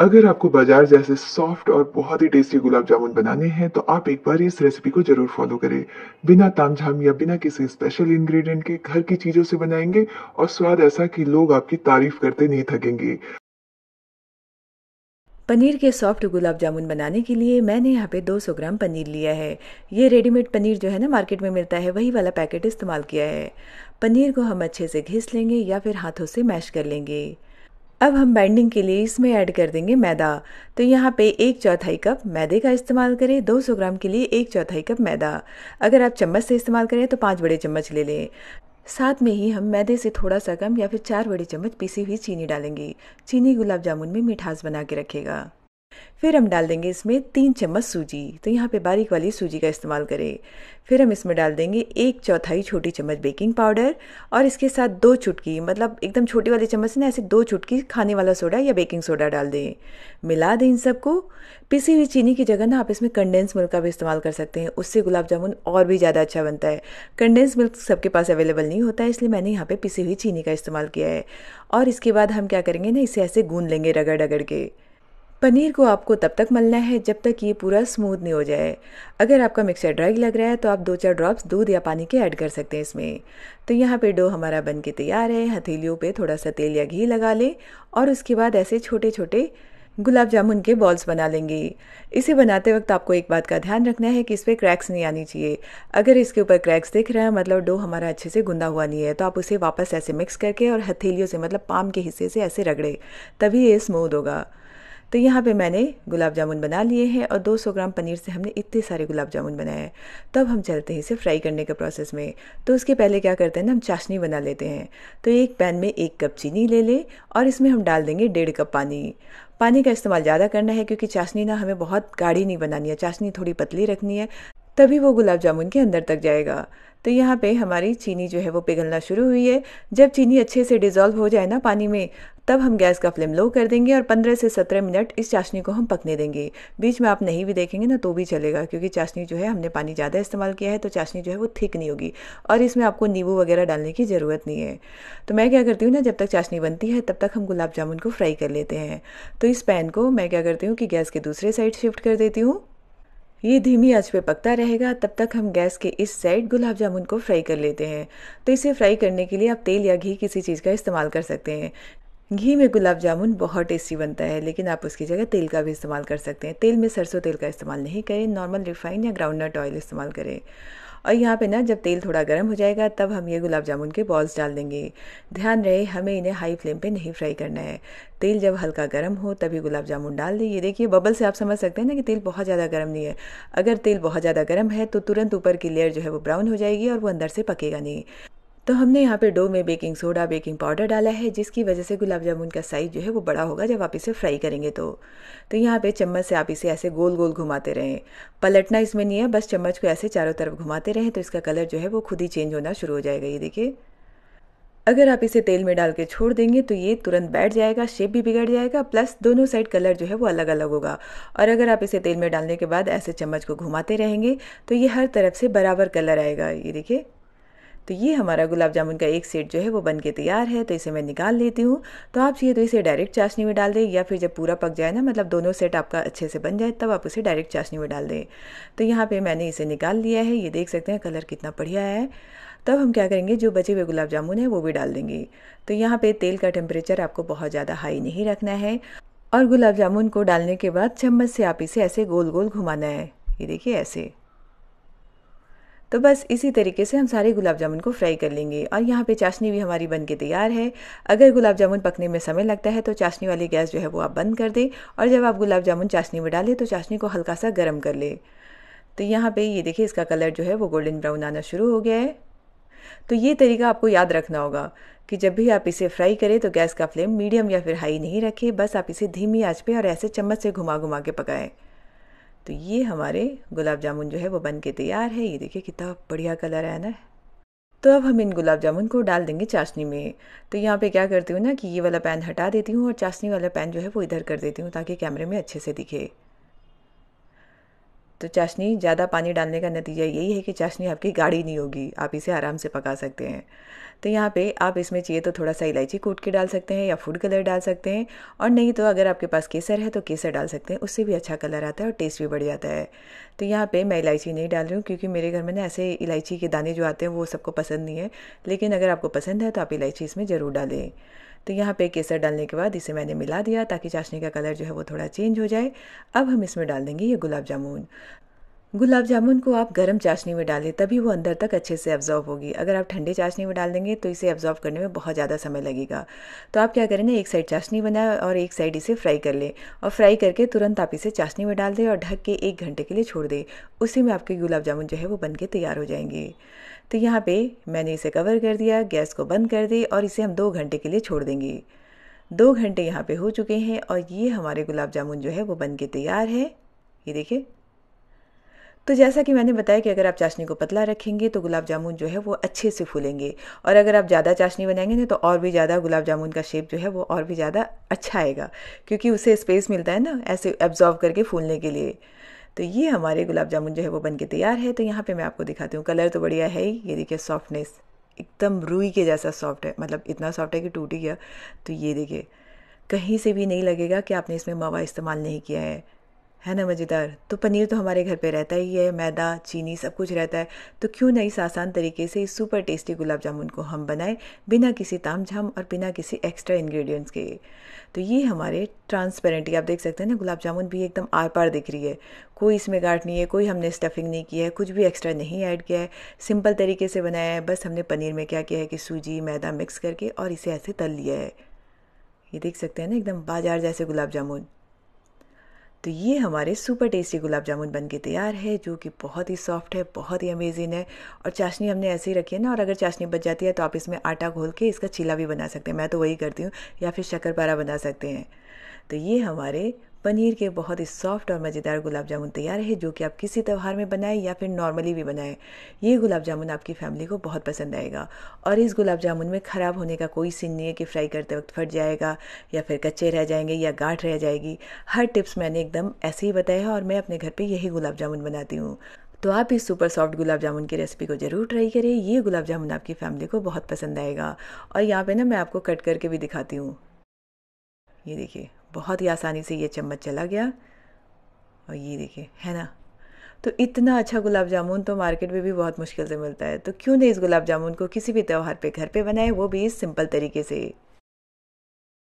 अगर आपको बाज़ार जैसे सॉफ्ट और बहुत ही टेस्टी गुलाब जामुन बनाने हैं तो आप एक बार इस रेसिपी को ज़रूर फॉलो करें। बिना तामझाम या बिना किसी स्पेशल इंग्रेडिएंट के घर की चीज़ों से बनाएँगे और स्वाद ऐसा कि लोग आपकी तारीफ़ करते नहीं थकेंगे। पनीर के सॉफ्ट गुलाब जामुन बनाने के लिए मैंने यहाँ पे 200 ग्राम पनीर लिया है। ये रेडीमेड पनीर जो है ना मार्केट में मिलता है, वही वाला पैकेट इस्तेमाल किया है। पनीर को हम अच्छे से घिस लेंगे या फिर हाथों से मैश कर लेंगे। अब हम बाइंडिंग के लिए इसमें ऐड कर देंगे मैदा। तो यहाँ पे एक चौथाई कप मैदे का इस्तेमाल करें 200 ग्राम के लिए एक चौथाई कप मैदा। अगर आप चम्मच से इस्तेमाल करें तो पाँच बड़े चम्मच ले लें। साथ में ही हम मैदे से थोड़ा सा कम या फिर चार बड़े चम्मच पीसी हुई चीनी डालेंगे। चीनी गुलाब जामुन में मिठास बना के रखेगा। फिर हम डाल देंगे इसमें तीन चम्मच सूजी। तो यहाँ पे बारीक वाली सूजी का इस्तेमाल करें। फिर हम इसमें डाल देंगे एक चौथाई छोटी चम्मच बेकिंग पाउडर और इसके साथ दो चुटकी मतलब एकदम छोटी वाली चम्मच से ना, ऐसे दो चुटकी खाने वाला सोडा या बेकिंग सोडा डाल दें। मिला दें इन सबको। पिसी हुई चीनी की जगह ना आप इसमें कंडेंस मिल्क का भी इस्तेमाल कर सकते हैं। उससे गुलाब जामुन और भी ज़्यादा अच्छा बनता है। कंडेंस मिल्क सबके पास अवेलेबल नहीं होता है इसलिए मैंने यहाँ पर पिसी हुई चीनी का इस्तेमाल किया है। और इसके बाद हम क्या करेंगे ना, इसे ऐसे गूंद लेंगे रगड़ रगड़ के। पनीर को आपको तब तक मलना है जब तक ये पूरा स्मूथ नहीं हो जाए। अगर आपका मिक्सर ड्राई लग रहा है तो आप दो चार ड्रॉप्स दूध या पानी के ऐड कर सकते हैं इसमें। तो यहाँ पे डो हमारा बन के तैयार है। हथेलियों पे थोड़ा सा तेल या घी लगा लें और उसके बाद ऐसे छोटे छोटे गुलाब जामुन के बॉल्स बना लेंगे। इसे बनाते वक्त आपको एक बात का ध्यान रखना है कि इस पर क्रैक्स नहीं आनी चाहिए। अगर इसके ऊपर क्रैक्स दिख रहा है मतलब डो हमारा अच्छे से गुंदा हुआ नहीं है तो आप उसे वापस ऐसे मिक्स करके और हथेलियों से मतलब पाम के हिस्से से ऐसे रगड़े, तभी ये स्मूद होगा। तो यहाँ पे मैंने गुलाब जामुन बना लिए हैं और 200 ग्राम पनीर से हमने इतने सारे गुलाब जामुन बनाए हैं। तब हम चलते हैं इसे फ्राई करने के प्रोसेस में। तो उसके पहले क्या करते हैं ना, हम चाशनी बना लेते हैं। तो एक पैन में एक कप चीनी ले लें और इसमें हम डाल देंगे डेढ़ कप पानी। पानी का इस्तेमाल ज़्यादा करना है क्योंकि चाशनी ना हमें बहुत गाढ़ी नहीं बनानी है, चाशनी थोड़ी पतली रखनी है। तभी वो गुलाब जामुन के अंदर तक जाएगा। तो यहाँ पे हमारी चीनी जो है वो पिघलना शुरू हुई है। जब चीनी अच्छे से डिज़ोल्व हो जाए ना पानी में, तब हम गैस का फ्लेम लो कर देंगे और 15 से 17 मिनट इस चाशनी को हम पकने देंगे। बीच में आप नहीं भी देखेंगे ना तो भी चलेगा, क्योंकि चाशनी जो है हमने पानी ज़्यादा इस्तेमाल किया है तो चाशनी जो है वो थिक नहीं होगी और इसमें आपको नींबू वगैरह डालने की ज़रूरत नहीं है। तो मैं क्या करती हूँ ना, जब तक चाशनी बनती है, तब तक हम गुलाब जामुन को फ्राई कर लेते हैं। तो इस पैन को मैं क्या करती हूँ कि गैस के दूसरे साइड शिफ्ट कर देती हूँ। ये धीमी आँच पे पकता रहेगा, तब तक हम गैस के इस साइड गुलाब जामुन को फ्राई कर लेते हैं। तो इसे फ्राई करने के लिए आप तेल या घी किसी चीज़ का इस्तेमाल कर सकते हैं। घी में गुलाब जामुन बहुत टेस्टी बनता है, लेकिन आप उसकी जगह तेल का भी इस्तेमाल कर सकते हैं। तेल में सरसों तेल का इस्तेमाल नहीं करें, नॉर्मल रिफाइन या ग्राउंड नट ऑयल इस्तेमाल करें। और यहाँ पे ना जब तेल थोड़ा गर्म हो जाएगा, तब हम ये गुलाब जामुन के बॉल्स डाल देंगे। ध्यान रहे, हमें इन्हें हाई फ्लेम पे नहीं फ्राई करना है। तेल जब हल्का गर्म हो, तभी गुलाब जामुन डाल दें ये देखिए बबल से आप समझ सकते हैं ना कि तेल बहुत ज़्यादा गर्म नहीं है। अगर तेल बहुत ज़्यादा गर्म है तो तुरंत ऊपर की लेयर जो है वो ब्राउन हो जाएगी और वो अंदर से पकेगा नहीं। तो हमने यहाँ पे डो में बेकिंग सोडा, बेकिंग पाउडर डाला है, जिसकी वजह से गुलाब जामुन का साइज़ जो है वो बड़ा होगा जब आप इसे फ्राई करेंगे तो। तो यहाँ पे चम्मच से आप इसे ऐसे गोल गोल घुमाते रहें। पलटना इसमें नहीं है, बस चम्मच को ऐसे चारों तरफ़ घुमाते रहें तो इसका कलर जो है वो खुद ही चेंज होना शुरू हो जाएगा, ये देखिए। अगर आप इसे तेल में डाल के छोड़ देंगे तो ये तुरंत बैठ जाएगा शेप भी बिगड़ जाएगा प्लस दोनों साइड कलर जो है वो अलग अलग होगा। और अगर आप इसे तेल में डालने के बाद ऐसे चम्मच को घुमाते रहेंगे तो ये हर तरफ़ से बराबर कलर आएगा, ये देखिए। तो ये हमारा गुलाब जामुन का एक सेट जो है वो बन के तैयार है तो इसे मैं निकाल लेती हूँ। तो आप चाहिए तो इसे डायरेक्ट चाशनी में डाल दें या फिर जब पूरा पक जाए ना मतलब दोनों सेट आपका अच्छे से बन जाए, तब आप उसे डायरेक्ट चाशनी में डाल दें। तो यहाँ पर मैंने इसे निकाल लिया है, ये देख सकते हैं कलर कितना बढ़िया है। तब हम क्या करेंगे, जो बचे हुए गुलाब जामुन है वो भी डाल देंगे। तो यहाँ पे तेल का टेम्परेचर आपको बहुत ज़्यादा हाई नहीं रखना है। और गुलाब जामुन को डालने के बाद चम्मच से आप इसे ऐसे गोल गोल घुमाना है। ये देखिए ऐसे। तो बस इसी तरीके से हम सारे गुलाब जामुन को फ्राई कर लेंगे। और यहाँ पे चाशनी भी हमारी बन के तैयार है। अगर गुलाब जामुन पकने में समय लगता है तो चाशनी वाली गैस जो है वो आप बंद कर दें और जब आप गुलाब जामुन चाशनी में डालें तो चाशनी को हल्का सा गर्म कर ले। तो यहाँ पे ये देखिए इसका कलर जो है वो गोल्डन ब्राउन आना शुरू हो गया है। तो ये तरीका आपको याद रखना होगा कि जब भी आप इसे फ्राई करें तो गैस का फ्लेम मीडियम या फिर हाई नहीं रखें। बस आप इसे धीमी आँच पे और ऐसे चम्मच से घुमा घुमा के पकाएँ। तो ये हमारे गुलाब जामुन जो है वो बन के तैयार है। ये देखिए कितना बढ़िया कलर है ना। तो अब हम इन गुलाब जामुन को डाल देंगे चाशनी में। तो यहाँ पे क्या करती हूँ ना कि ये वाला पैन हटा देती हूँ और चाशनी वाला पैन जो है वो इधर कर देती हूँ ताकि कैमरे में अच्छे से दिखे। तो चाशनी, ज़्यादा पानी डालने का नतीजा यही है कि चाशनी आपकी गाढ़ी नहीं होगी। आप इसे आराम से पका सकते हैं। तो यहाँ पे आप इसमें चाहिए तो थोड़ा सा इलायची कूट के डाल सकते हैं या फ़ूड कलर डाल सकते हैं और नहीं तो अगर आपके पास केसर है तो केसर डाल सकते हैं। उससे भी अच्छा कलर आता है और टेस्ट भी बढ़ जाता है। तो यहाँ पे मैं इलायची नहीं डाल रही हूँ क्योंकि मेरे घर में ना ऐसे इलायची के दाने जो आते हैं वो सबको पसंद नहीं है। लेकिन अगर आपको पसंद है तो आप इलायची इसमें ज़रूर डालें। तो यहाँ पे केसर डालने के बाद इसे मैंने मिला दिया ताकि चाशनी का कलर जो है वो थोड़ा चेंज हो जाए। अब हम इसमें डाल देंगे ये गुलाब जामुन। गुलाब जामुन को आप गर्म चाशनी में डालें तभी वो अंदर तक अच्छे से एब्जॉर्ब होगी। अगर आप ठंडे चाशनी में डाल देंगे तो इसे एब्जॉर्ब करने में बहुत ज़्यादा समय लगेगा। तो आप क्या करें ना, एक साइड चाशनी बनाए और एक साइड इसे फ्राई कर लें और फ्राई करके तुरंत आप इसे चाशनी में डाल दें और ढक के एक घंटे के लिए छोड़ दें। उसी में आपके गुलाब जामुन जो है, वो बन के तैयार हो जाएँगे। तो यहाँ पे मैंने इसे कवर कर दिया, गैस को बंद कर दी और इसे हम दो घंटे के लिए छोड़ देंगे। दो घंटे यहाँ पे हो चुके हैं और ये हमारे गुलाब जामुन जो है, वो बन के तैयार है। ये देखिए तो जैसा कि मैंने बताया कि अगर आप चाशनी को पतला रखेंगे तो गुलाब जामुन जो है वो अच्छे से फूलेंगे। और अगर आप ज़्यादा चाशनी बनाएँगे ना तो और भी ज़्यादा गुलाब जामुन का शेप जो है वो और भी ज़्यादा अच्छा आएगा, क्योंकि उसे स्पेस मिलता है ना, ऐसे एब्जॉर्व करके फूलने के लिए। तो ये हमारे गुलाब जामुन जो है वो बन के तैयार है। तो यहाँ पे मैं आपको दिखाती हूँ, कलर तो बढ़िया है ही। ये देखिए सॉफ्टनेस एकदम रुई के जैसा सॉफ्ट है। मतलब इतना सॉफ्ट है कि टूट गया। तो ये देखिए, कहीं से भी नहीं लगेगा कि आपने इसमें मावा इस्तेमाल नहीं किया है। है ना मज़ेदार? तो पनीर तो हमारे घर पे रहता ही है, मैदा, चीनी सब कुछ रहता है। तो क्यों ना इस आसान तरीके से इस सुपर टेस्टी गुलाब जामुन को हम बनाएँ बिना किसी ताम झाम और बिना किसी एक्स्ट्रा इंग्रेडिएंट्स के। तो ये हमारे ट्रांसपेरेंट आप देख सकते हैं ना, गुलाब जामुन भी एकदम आर पार दिख रही है। कोई इसमें गाठ नहीं है, कोई हमने स्टफिंग नहीं किया है, कुछ भी एक्स्ट्रा नहीं ऐड किया है। सिंपल तरीके से बनाया है, बस हमने पनीर में क्या किया है कि सूजी, मैदा मिक्स करके और इसे ऐसे तल लिया है। ये देख सकते हैं ना, एकदम बाज़ार जैसे गुलाब जामुन। तो ये हमारे सुपर टेस्टी गुलाब जामुन बन के तैयार है, जो कि बहुत ही सॉफ्ट है, बहुत ही अमेजिंग है। और चाशनी हमने ऐसे ही रखी है ना, और अगर चाशनी बच जाती है तो आप इसमें आटा घोल के इसका चीला भी बना सकते हैं। मैं तो वही करती हूँ, या फिर शक्करपारा बना सकते हैं। तो ये हमारे पनीर के बहुत ही सॉफ्ट और मज़ेदार गुलाब जामुन तैयार है, जो कि आप किसी त्यौहार में बनाएँ या फिर नॉर्मली भी बनाएँ। ये गुलाब जामुन आपकी फैमिली को बहुत पसंद आएगा और इस गुलाब जामुन में ख़राब होने का कोई सीन नहीं है कि फ्राई करते वक्त फट जाएगा या फिर कच्चे रह जाएँगे या गांठ रह जाएगी। हर टिप्स मैंने एकदम ऐसे ही बताया है और मैं अपने घर पर यही गुलाब जामुन बनाती हूँ। तो आप इस सुपर सॉफ्ट गुलाब जामुन की रेसिपी को ज़रूर ट्राई करें, ये गुलाब जामुन आपकी फैमिली को बहुत पसंद आएगा। और यहाँ पे ना मैं आपको कट करके भी दिखाती हूँ। ये देखिए, बहुत ही आसानी से ये चम्मच चला गया। और ये देखिए, है ना? तो इतना अच्छा गुलाब जामुन तो मार्केट में भी बहुत मुश्किल से मिलता है। तो क्यों नहीं इस गुलाब जामुन को किसी भी त्यौहार पे घर पे बनाए? वो भी इस सिंपल तरीके से।